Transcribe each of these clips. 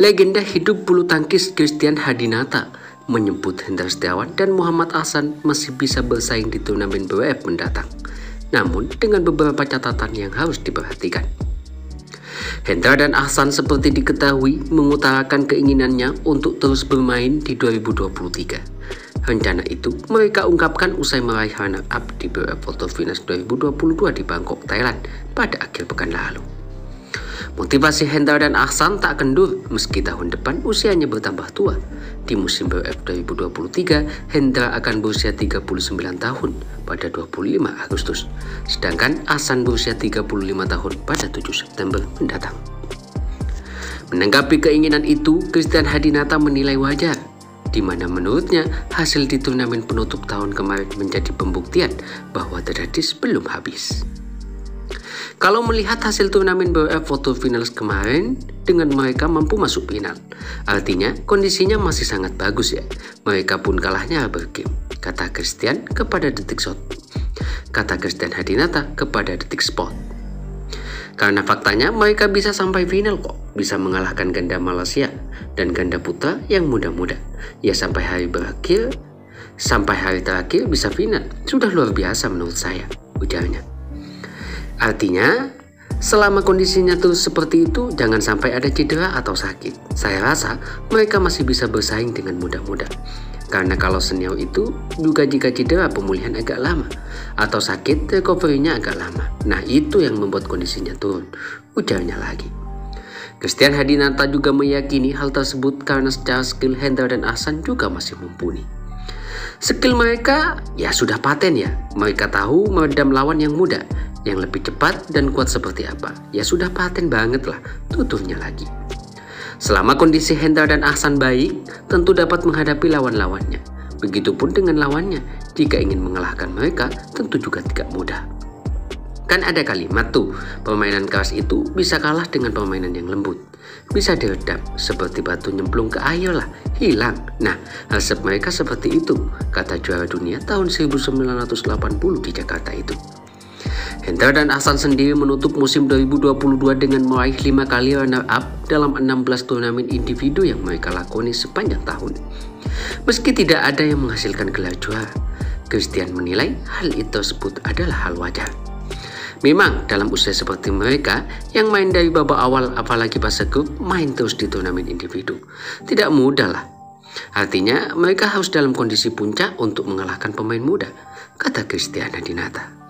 Legenda hidup bulu tangkis Christian Hadinata menyebut Hendra Setiawan dan Muhammad Ahsan masih bisa bersaing di turnamen BWF mendatang. Namun dengan beberapa catatan yang harus diperhatikan. Hendra dan Ahsan seperti diketahui mengutarakan keinginannya untuk terus bermain di 2023. Rencana itu mereka ungkapkan usai meraih runner up di BWF Photo Fitness 2022 di Bangkok, Thailand pada akhir pekan lalu. Motivasi Hendra dan Ahsan tak kendur meski tahun depan usianya bertambah tua. Di musim BWF 2023, Hendra akan berusia 39 tahun pada 25 Agustus, sedangkan Ahsan berusia 35 tahun pada 7 September mendatang. Menanggapi keinginan itu, Christian Hadinata menilai wajar di mana menurutnya hasil di turnamen penutup tahun kemarin menjadi pembuktian bahwa tradis belum habis. Kalau melihat hasil turnamen BWF Photo Finals kemarin, dengan mereka mampu masuk final. Artinya, kondisinya masih sangat bagus ya. Mereka pun kalahnya bergame, kata Christian kepada Detik Shot. Kata Christian Hadinata kepada Detik Sport. Karena faktanya mereka bisa sampai final kok, bisa mengalahkan ganda Malaysia dan ganda putra yang muda-muda. Ya sampai hari berakhir, sampai hari terakhir bisa final. Sudah luar biasa menurut saya, ujarnya. Artinya, selama kondisinya terus seperti itu, jangan sampai ada cedera atau sakit. Saya rasa mereka masih bisa bersaing dengan mudah-mudah. Karena kalau senior itu, juga jika cedera pemulihan agak lama, atau sakit recovery-nya agak lama. Nah itu yang membuat kondisinya turun, ujarnya lagi. Christian Hadinata juga meyakini hal tersebut karena secara skill Hendra dan Ahsan juga masih mumpuni. Skill mereka ya sudah paten ya, mereka tahu meredam lawan yang muda, yang lebih cepat dan kuat seperti apa. Ya sudah paten banget lah, tuturnya lagi. Selama kondisi Hendra dan Ahsan baik, tentu dapat menghadapi lawan-lawannya. Begitupun dengan lawannya, jika ingin mengalahkan mereka, tentu juga tidak mudah. Kan ada kalimat tuh, permainan keras itu bisa kalah dengan permainan yang lembut. Bisa diredam, seperti batu nyemplung ke air lah, hilang. Nah, hasil mereka seperti itu, kata juara dunia tahun 1980 di Jakarta itu. Hendra dan Ahsan sendiri menutup musim 2022 dengan meraih 5 kali runner up dalam 16 turnamen individu yang mereka lakoni sepanjang tahun. Meski tidak ada yang menghasilkan gelar juara, Christian menilai hal itu tersebut adalah hal wajar. Memang dalam usia seperti mereka yang main dari babak awal apalagi pas grup main terus di turnamen individu. Tidak mudah lah. Artinya mereka harus dalam kondisi puncak untuk mengalahkan pemain muda, kata Christiana Dinata.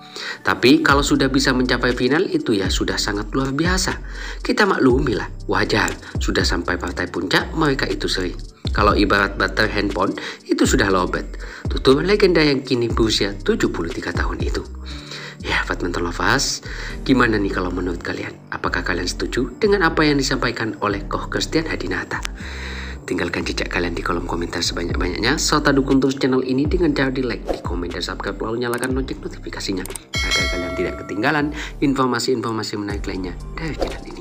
Tapi kalau sudah bisa mencapai final itu ya sudah sangat luar biasa. Kita maklumi lah, wajar. Sudah sampai partai puncak, mereka itu sering. Kalau ibarat baterai handphone, itu sudah lobet. Tutup legenda yang kini berusia 73 tahun itu. Ya, Badminton Lovers, gimana nih kalau menurut kalian? Apakah kalian setuju dengan apa yang disampaikan oleh Koh Christian Hadinata? Tinggalkan jejak kalian di kolom komentar sebanyak-banyaknya, serta dukung terus channel ini dengan cara di like, di komen, dan subscribe, lalu nyalakan lonceng notifikasinya, agar kalian tidak ketinggalan informasi-informasi menarik lainnya dari channel ini.